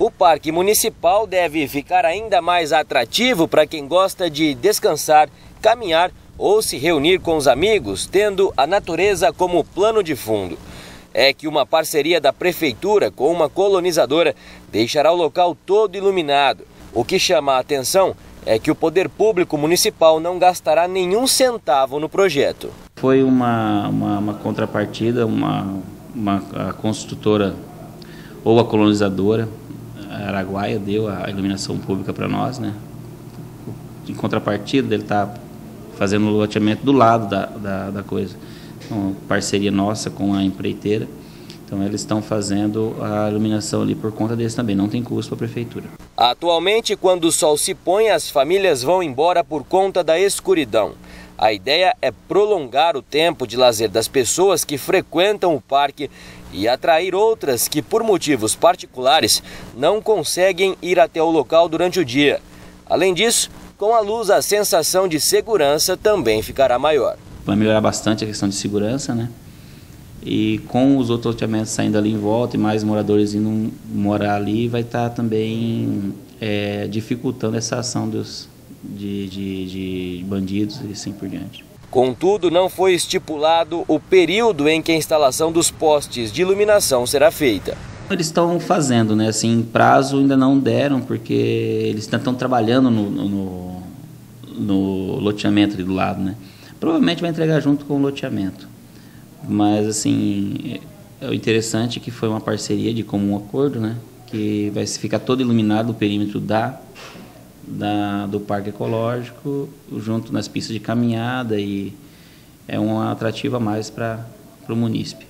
O Parque Municipal deve ficar ainda mais atrativo para quem gosta de descansar, caminhar ou se reunir com os amigos, tendo a natureza como plano de fundo. É que uma parceria da prefeitura com uma colonizadora deixará o local todo iluminado. O que chama a atenção é que o poder público municipal não gastará nenhum centavo no projeto. Foi uma, uma, uma contrapartida, uma, uma a construtora ou a colonizadora Araguaia deu a iluminação pública para nós, né? Em contrapartida, ele está fazendo o loteamento do lado da, da, da coisa. Então, parceria nossa com a empreiteira. Então, eles estão fazendo a iluminação ali por conta deles também, não tem custo para a prefeitura. Atualmente, quando o sol se põe, as famílias vão embora por conta da escuridão. A ideia é prolongar o tempo de lazer das pessoas que frequentam o parque e atrair outras que, por motivos particulares, não conseguem ir até o local durante o dia. Além disso, com a luz, a sensação de segurança também ficará maior. Vai melhorar bastante a questão de segurança, né? E com os outros loteamentos saindo ali em volta e mais moradores indo morar ali, vai estar também é, dificultando essa ação dos, de, de, de bandidos e assim por diante. Contudo, não foi estipulado o período em que a instalação dos postes de iluminação será feita. Eles estão fazendo, né? Assim, prazo ainda não deram, porque eles estão trabalhando no, no, no loteamento ali do lado, né? Provavelmente vai entregar junto com o loteamento. Mas, assim, é o interessante é que foi uma parceria de comum acordo, né? Que vai ficar todo iluminado o perímetro da da, do Parque Ecológico, junto nas pistas de caminhada e é um atrativo a mais para o munícipe.